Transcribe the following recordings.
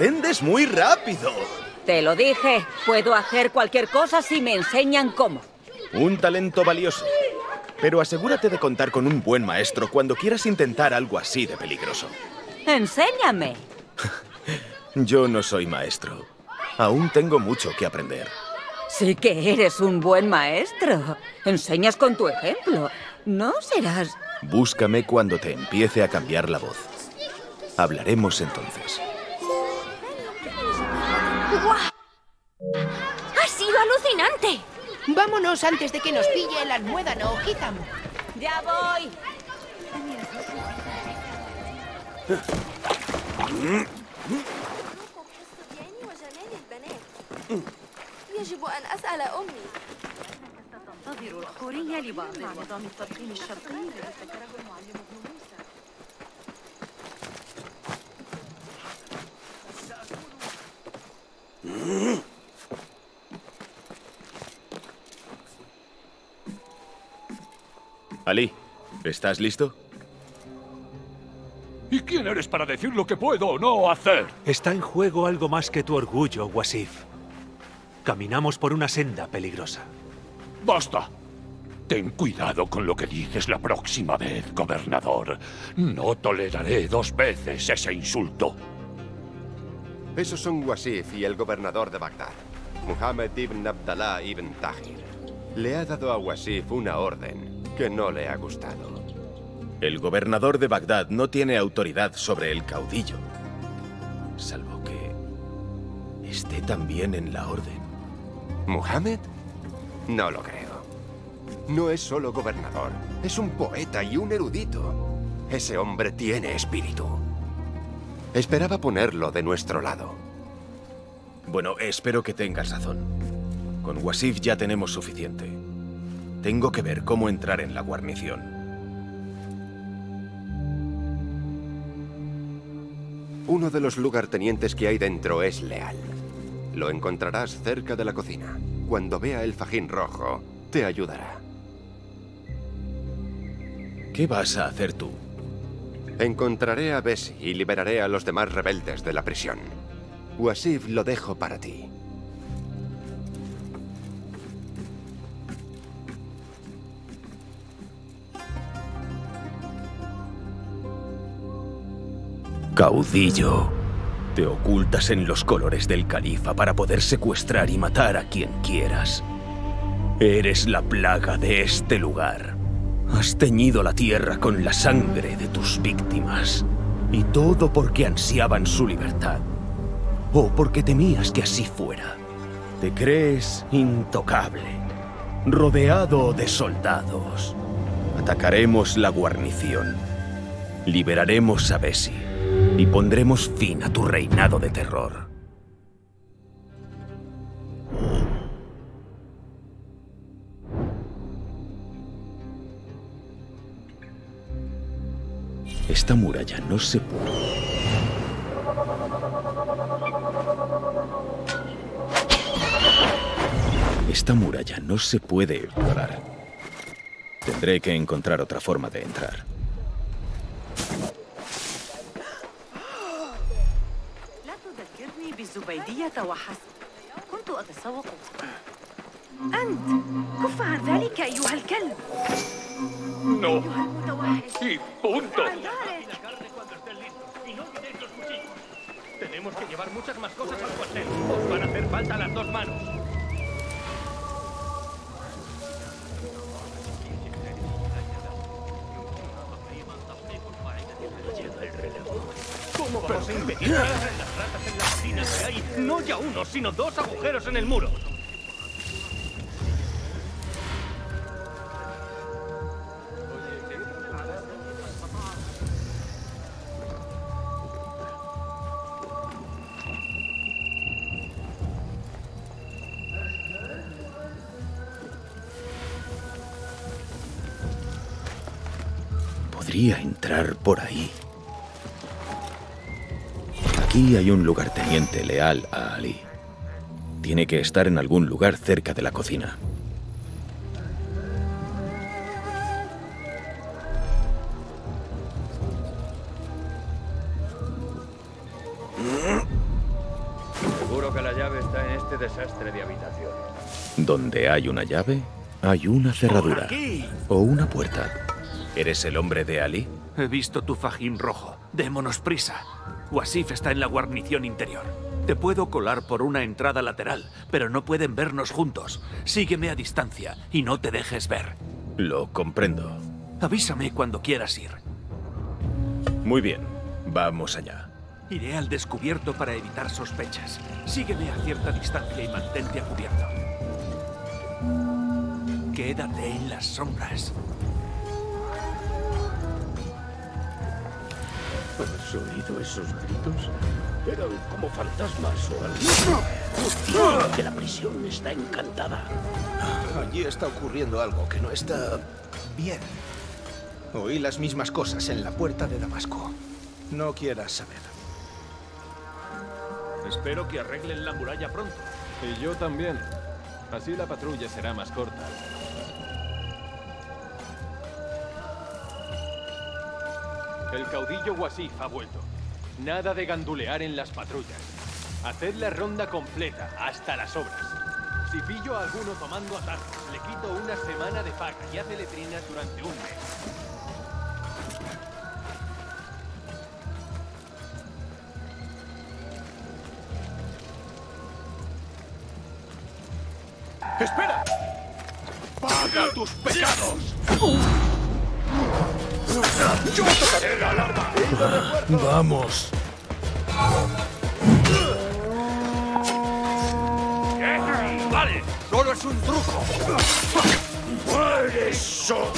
Aprendes muy rápido. Te lo dije, puedo hacer cualquier cosa si me enseñan cómo. Un talento valioso. Pero asegúrate de contar con un buen maestro cuando quieras intentar algo así de peligroso. Enséñame. Yo no soy maestro. Aún tengo mucho que aprender. Sí que eres un buen maestro. Enseñas con tu ejemplo. No serás... Búscame cuando te empiece a cambiar la voz. Hablaremos entonces. sido alucinante! Vámonos antes de que nos pille el almuédano, Hitam. ¡Ya voy! يجب أن أسأل أمي تنتظر الكورية لبعض نظام التضخيم الشرقي الذي ابتكره المعلم ابن موسى Ali, ¿estás listo? ¿Y quién eres para decir lo que puedo o no hacer? Está en juego algo más que tu orgullo, Wasif. Caminamos por una senda peligrosa. ¡Basta! Ten cuidado con lo que dices la próxima vez, gobernador. No toleraré dos veces ese insulto. Esos son Wasif y el gobernador de Bagdad, Muhammad ibn Abdallah ibn Tahir. Le ha dado a Wasif una orden que no le ha gustado. El gobernador de Bagdad no tiene autoridad sobre el caudillo. Salvo que esté también en la orden. ¿Muhammad? No lo creo. No es solo gobernador, es un poeta y un erudito. Ese hombre tiene espíritu. Esperaba ponerlo de nuestro lado. Bueno, espero que tengas razón. Con Wasif ya tenemos suficiente. Tengo que ver cómo entrar en la guarnición. Uno de los lugartenientes que hay dentro es leal. Lo encontrarás cerca de la cocina. Cuando vea el fajín rojo, te ayudará. ¿Qué vas a hacer tú? Encontraré a Bessie y liberaré a los demás rebeldes de la prisión. Wasif lo dejo para ti. Caudillo. Te ocultas en los colores del califa para poder secuestrar y matar a quien quieras. Eres la plaga de este lugar. Has teñido la tierra con la sangre de tus víctimas. Y todo porque ansiaban su libertad. O porque temías que así fuera. Te crees intocable, rodeado de soldados. Atacaremos la guarnición. Liberaremos a Bessie y pondremos fin a tu reinado de terror. Esta muralla no se puede. Esta muralla no se puede explorar. Tendré que encontrar otra forma de entrar. تذكرني بالزبيدية وحسب كنت أتسوق أنت كف عن ذلك أيها الكلب No. أيها المتوحش Y punto. عن ذلك Tenemos que llevar muchas más cosas al cuartel. Os van a hacer falta las dos manos. ¿Cómo vamos a impedir que entren las ratas en la no ya uno, sino dos agujeros en el muro? Podría entrar por ahí. Aquí hay un lugarteniente leal a Ali. Tiene que estar en algún lugar cerca de la cocina. este desastre de habitaciones. Donde hay una llave, hay una cerradura. O una puerta. ¿Eres el hombre de Ali? He visto tu fajín rojo. Démonos prisa. Wasif está en la guarnición interior. Te puedo colar por una entrada lateral, pero no pueden vernos juntos. Sígueme a distancia y no te dejes ver. Lo comprendo. Avísame cuando quieras ir. Muy bien, vamos allá. Iré al descubierto para evitar sospechas. Sígueme a cierta distancia y mantente a cubierto. Quédate en las sombras. ¿Has oído esos gritos? Eran como fantasmas o algo. Que la prisión está encantada. Allí está ocurriendo algo que no está bien. Oí las mismas cosas en la puerta de Damasco. No quieras saber. Espero que arreglen la muralla pronto. Y yo también. Así la patrulla será más corta. El caudillo Wasif ha vuelto. Nada de gandulear en las patrullas. Haced la ronda completa, hasta las obras. Si pillo a alguno tomando atajos, le quito una semana de paga y hace letrinas durante un mes. Vamos. ¡Vale! ¡Solo es un truco! ¡Mueres solo!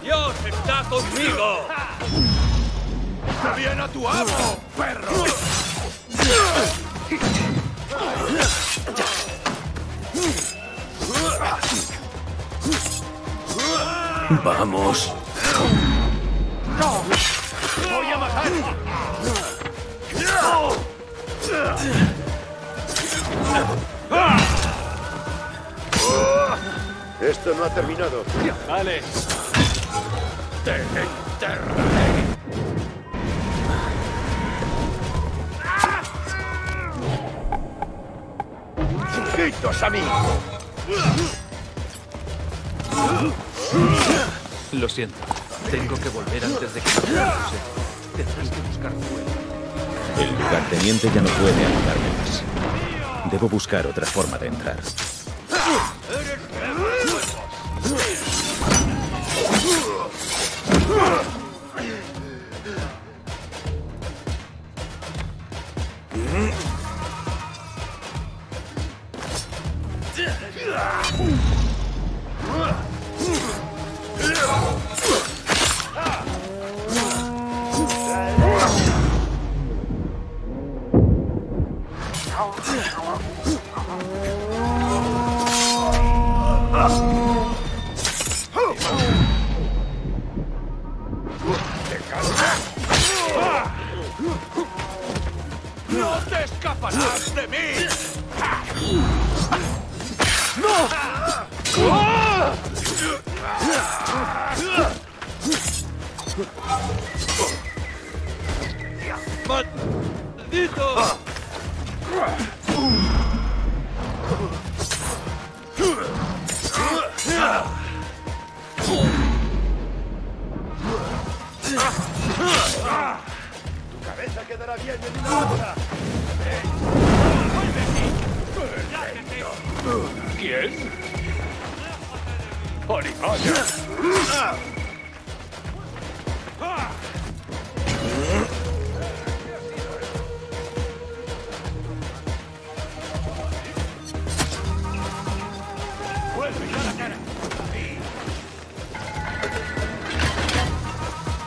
¡Dios está conmigo! ¡Que viene a tu amo, perro! Vamos. ¡Voy a matar! Esto no ha terminado. Vale. ¡Te enterraré! ¡Quitos a mí! Lo siento. Tengo que volver antes de que. Tendrás que buscar fuego. El lugarteniente ya no puede ayudarme más. Debo buscar otra forma de entrar.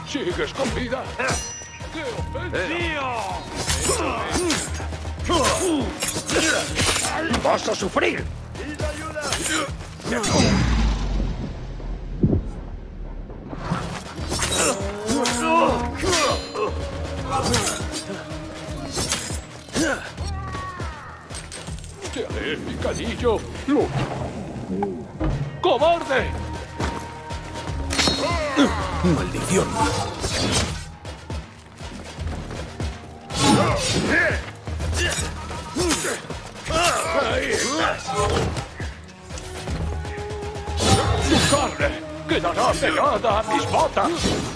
¿Sigues con vida? ¡Vas a sufrir! ¡Te ¡Cobarde! ¡Maldición! ¡Ahí! ¡Tu carne quedará pegada a mis botas!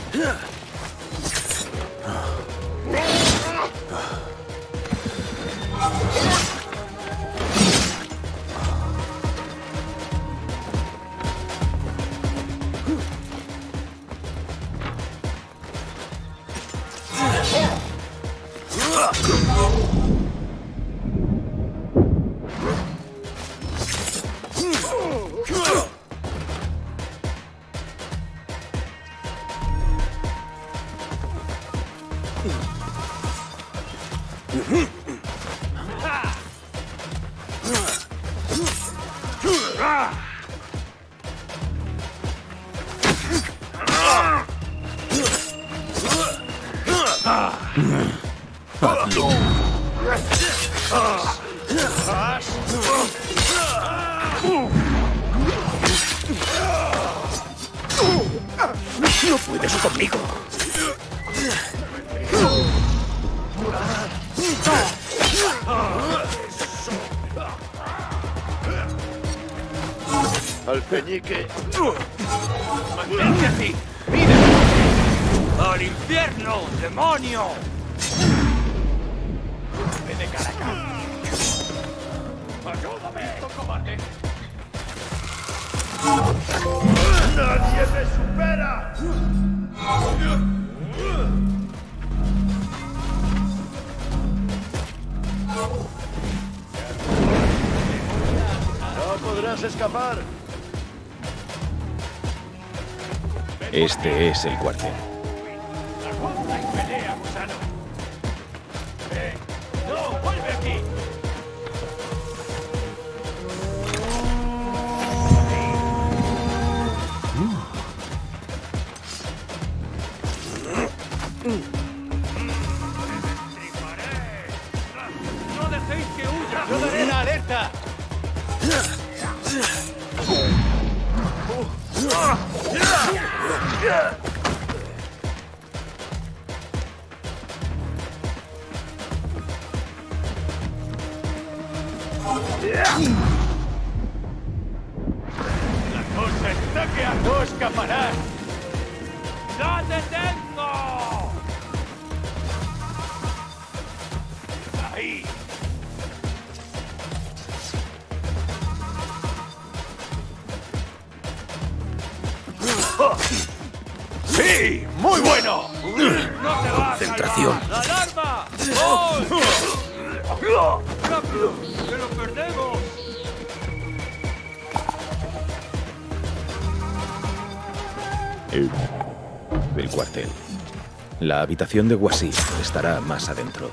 Al peñique. ¡Mantente así! ¡Mira! ¡Al infierno, demonio! ¡Ve de cara acá! ¡Ayúdame! cobarde! ¡Nadie me supera! No podrás escapar. Este es el cuartel. ¡Aguanta y pelea, gusano! ¡Eh! ¡No! ¡Vuelve aquí! ¡No dejéis que huya! ¡Yo daré la alerta! La cosa está que a no escaparás. ¡Ya Concentración. ¡La alarma! ¡Rápido! ¡Que lo perdemos! El, el cuartel. La habitación de Wasif estará más adentro.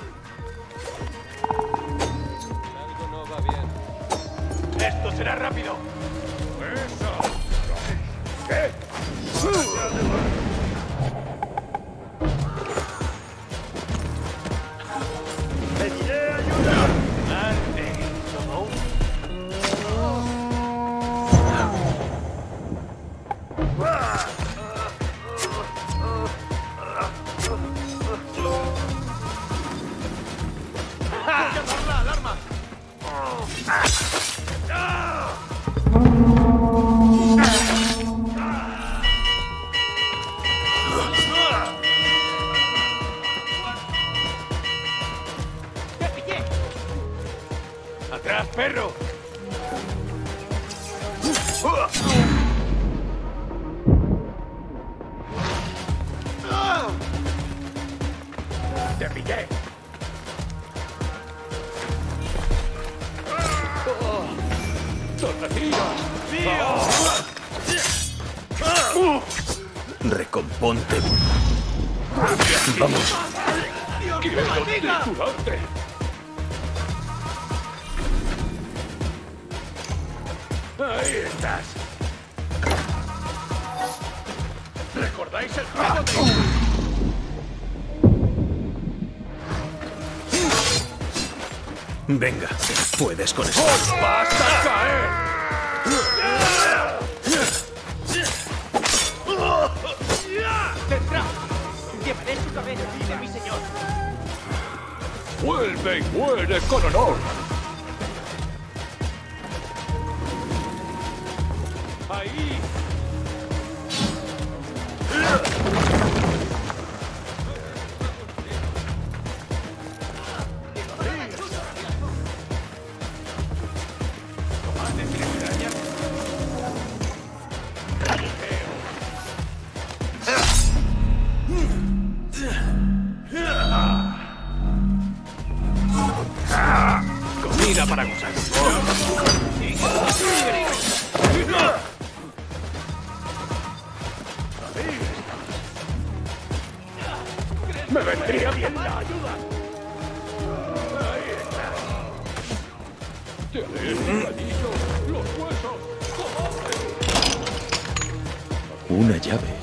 Venga, puedes con esto. ¡Os caer! ¡Detrás! Llevaré su cabeza, dice mi señor. ¡Vuelve y muere con honor! Una llave.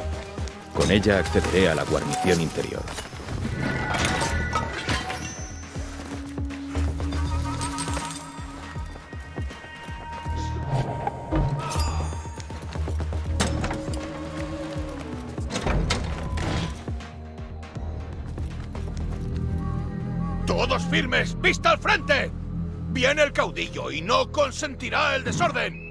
Con ella accederé a la guarnición interior. ¡Todos firmes! ¡Vista al frente! Viene el caudillo y no consentirá el desorden.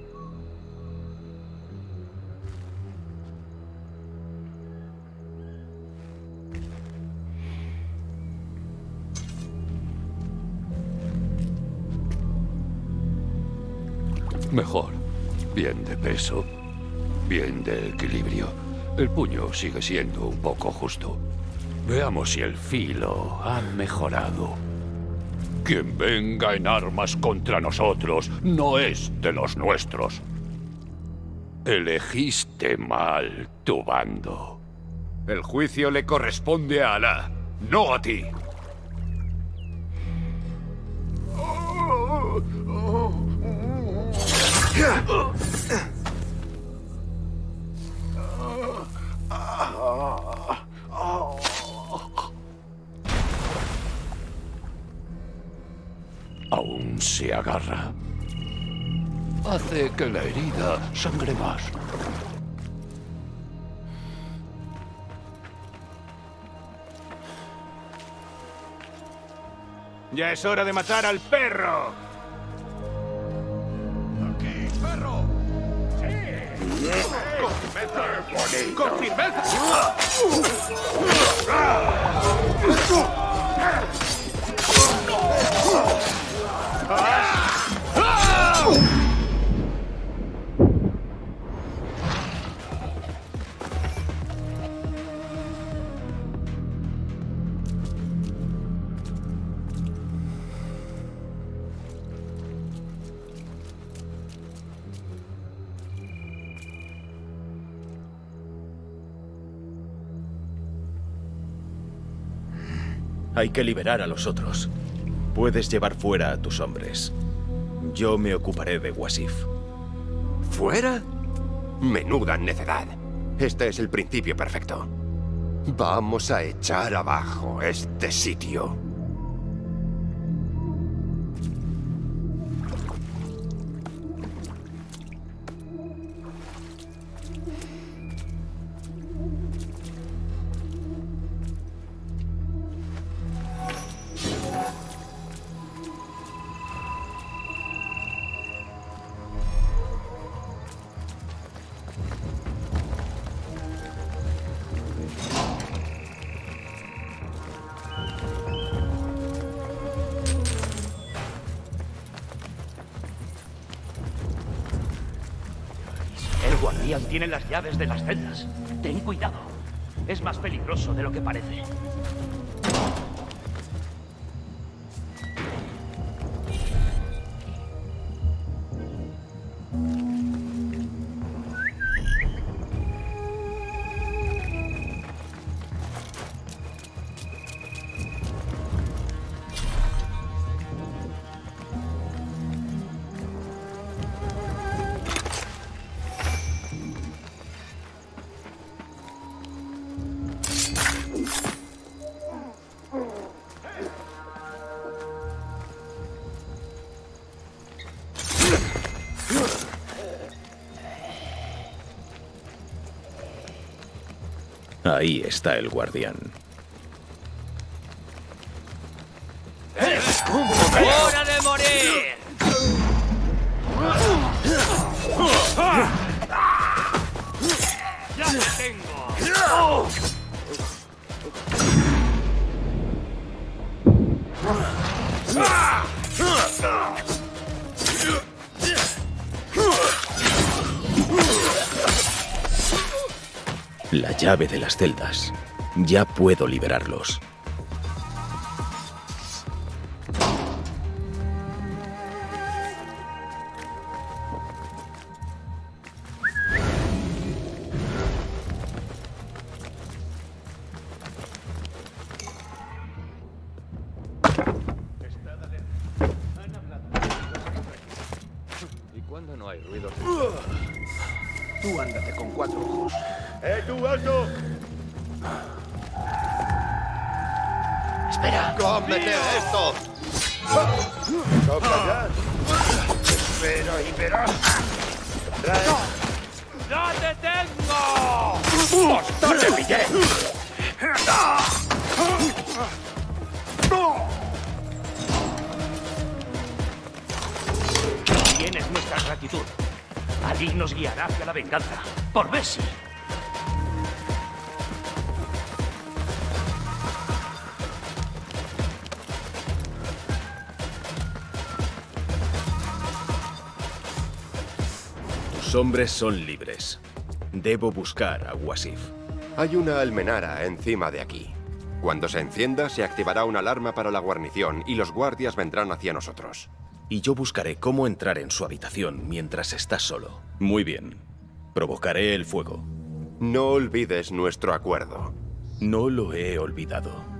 De peso. Bien de equilibrio. El puño sigue siendo un poco justo. Veamos si el filo ha mejorado. Quien venga en armas contra nosotros no es de los nuestros. Elegiste mal tu bando. El juicio le corresponde a Alá, no a ti. Aún se agarra. Hace que la herida sangre más. Ya es hora de matar al perro. ¡Con firmeza! ¡Con Hay que liberar a los otros. Puedes llevar fuera a tus hombres. Yo me ocuparé de Wasif. ¿Fuera? Menuda necedad. Este es el principio perfecto. Vamos a echar abajo este sitio. Guardián tiene las llaves de las celdas. Ten cuidado. Es más peligroso de lo que parece. Ahí está el guardián. La llave de las celdas. Ya puedo liberarlos. Tus hombres son libres. Debo buscar a Wasif. Hay una almenara encima de aquí. Cuando se encienda, se activará una alarma para la guarnición y los guardias vendrán hacia nosotros. Y yo buscaré cómo entrar en su habitación mientras está solo. Muy bien. Provocaré el fuego. No olvides nuestro acuerdo. No lo he olvidado.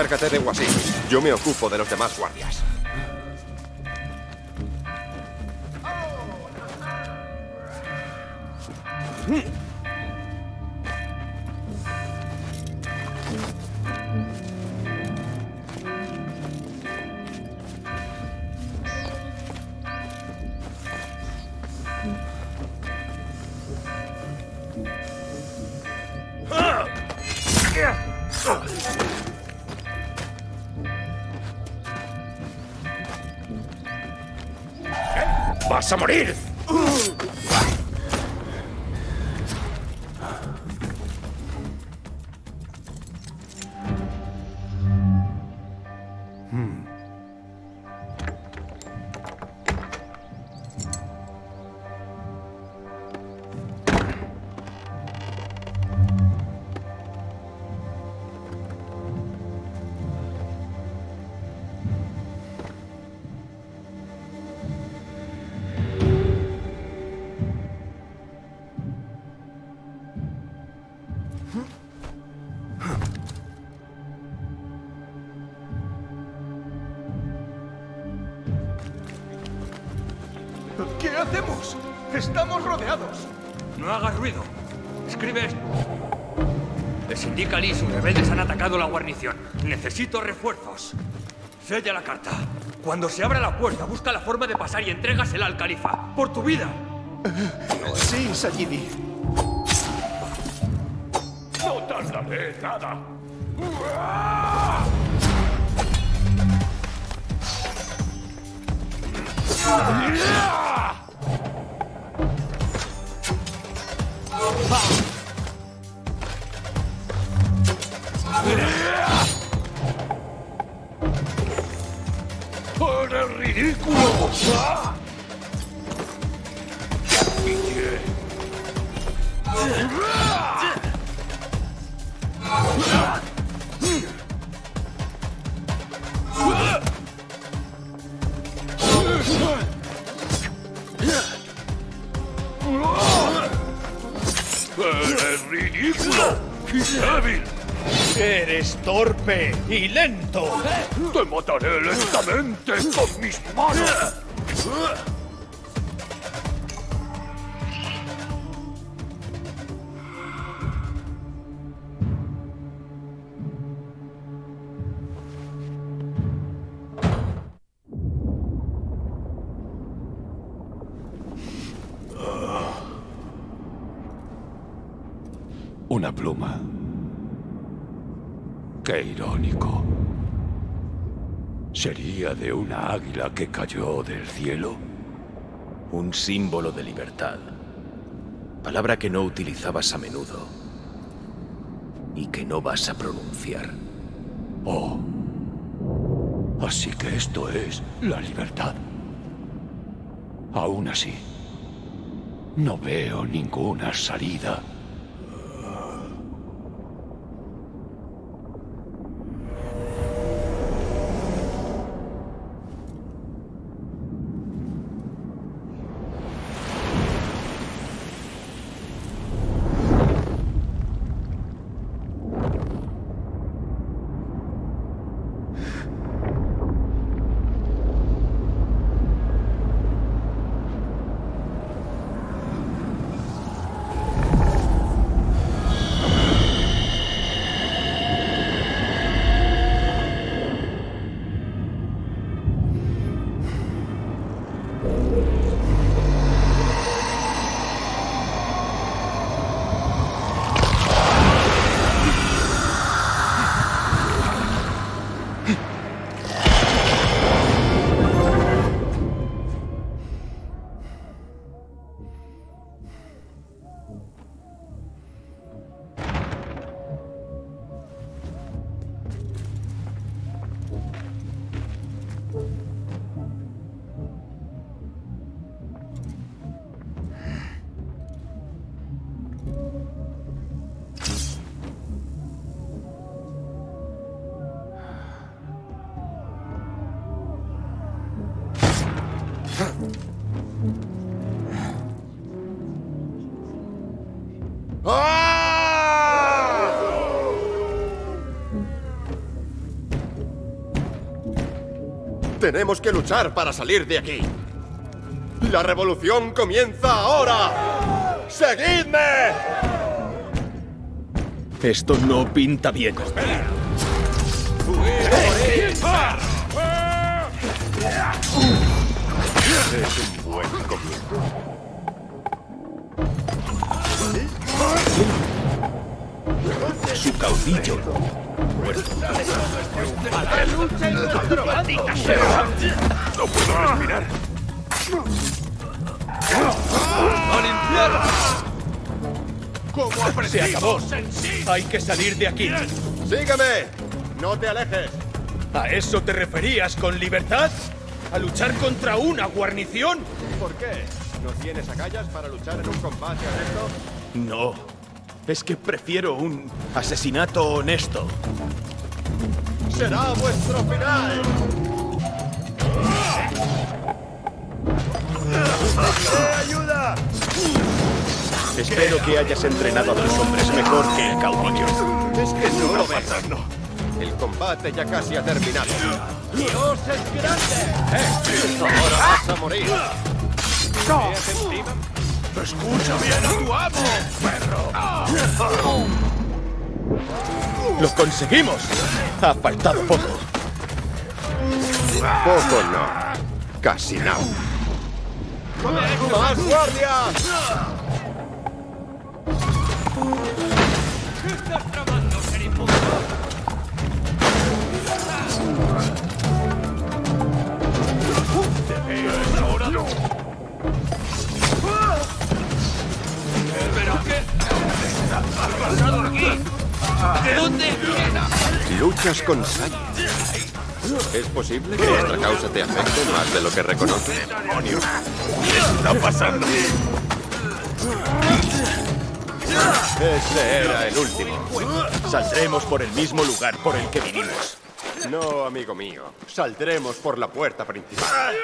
Encárgate de Wasim. Yo me ocupo de los demás guardias. A morir! Les indica Ali, sus rebeldes han atacado la guarnición. Necesito refuerzos. Sella la carta. Cuando se abra la puerta, busca la forma de pasar y entrégasela al califa. ¡Por tu vida! Sí, Sayidi. No tardaré nada. ridículo! ¡Es ridículo! ¡Es débil! Eres torpe y lento. ¡Te mataré lentamente con mis manos! Una pluma. Qué irónico. ¿Sería de una águila que cayó del cielo? Un símbolo de libertad. Palabra que no utilizabas a menudo. Y que no vas a pronunciar. Oh. Así que esto es la libertad. Aún así, no veo ninguna salida. Tenemos que luchar para salir de aquí. La revolución comienza ahora. ¡Seguidme! Esto no pinta bien. Es un buen comienzo. Su caudillo. ¡No puedo respirar! ¡Al infierno! ¿Cómo Se acabó. Hay que salir de aquí. ¡Sígueme! ¡No te alejes! ¿A eso te referías con libertad? ¿A luchar contra una guarnición? ¿Por qué? ¿No tienes agallas para luchar en un combate honesto? No. Es que prefiero un asesinato honesto. ¡Será vuestro final! ¡Eh, ayuda! Espero que hayas entrenado a tus hombres mejor que el caudillo. Es que no lo ves. El combate ya casi ha terminado. ¡Dios es grande! Ahora vas a morir. ¿Veas encima? ¡Escucha bien a tu amo, perro! ¡Lo conseguimos! Ha faltado poco. Poco no. Casi nada. ¡Más guardias! ¿Qué estás tramando, ¿De dónde? Luchas con saña. ¿Es posible que nuestra causa te afecte más de lo que reconoces? ¿Qué está pasando? Ese era el último. Saldremos por el mismo lugar por el que vinimos. No, amigo mío. Saldremos por la puerta principal.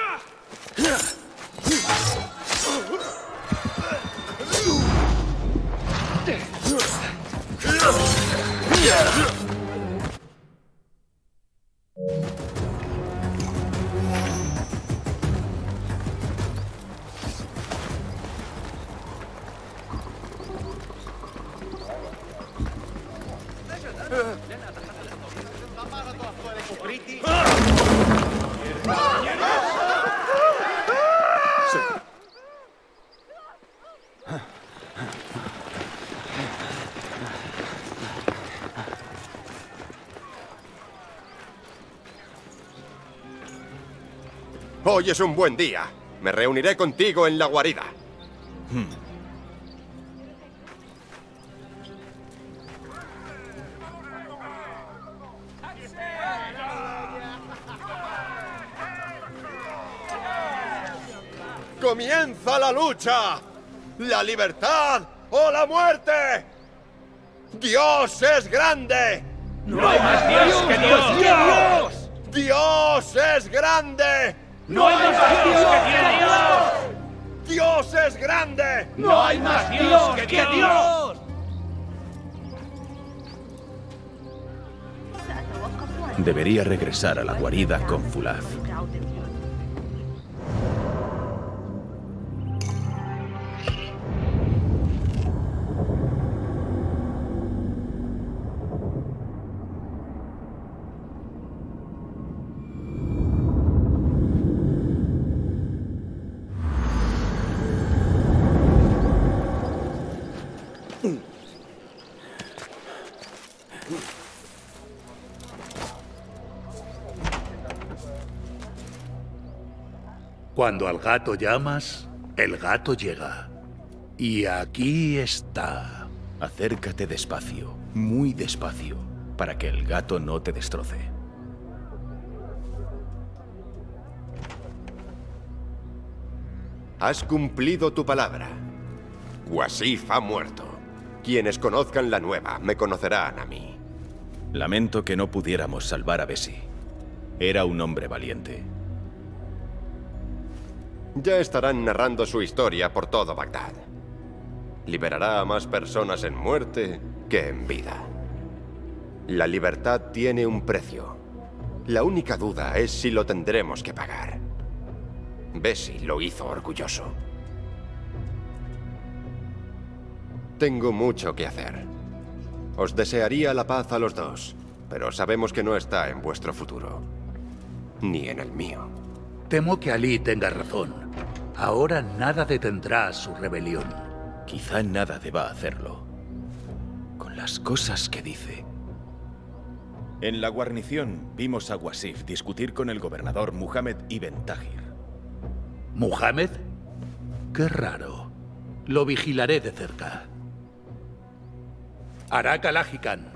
Yeah. Hoy es un buen día. Me reuniré contigo en la guarida. ¡Comienza la lucha! ¡La libertad o la muerte! ¡Dios es grande! ¡No hay más Dios que Dios! ¡Dios! ¡Dios es grande! ¡No hay más Dios que Dios! ¡Dios es grande! ¡No hay más Dios que Dios! Debería regresar a la guarida con Fulaf. Cuando al gato llamas, el gato llega. Y aquí está. Acércate despacio, muy despacio, para que el gato no te destroce. Has cumplido tu palabra. Wasif ha muerto. Quienes conozcan la nueva me conocerán a mí. Lamento que no pudiéramos salvar a Bessie. Era un hombre valiente. Ya estarán narrando su historia por todo Bagdad. Liberará a más personas en muerte que en vida. La libertad tiene un precio. La única duda es si lo tendremos que pagar. Bessie lo hizo orgulloso. Tengo mucho que hacer. Os desearía la paz a los dos, pero sabemos que no está en vuestro futuro. Ni en el mío. Temo que Ali tenga razón. Ahora nada detendrá su rebelión. Quizá nada deba hacerlo. Con las cosas que dice. En la guarnición vimos a Wasif discutir con el gobernador Muhammad ibn Tahir. ¿Muhammad? Qué raro. Lo vigilaré de cerca. Arak Alajikan,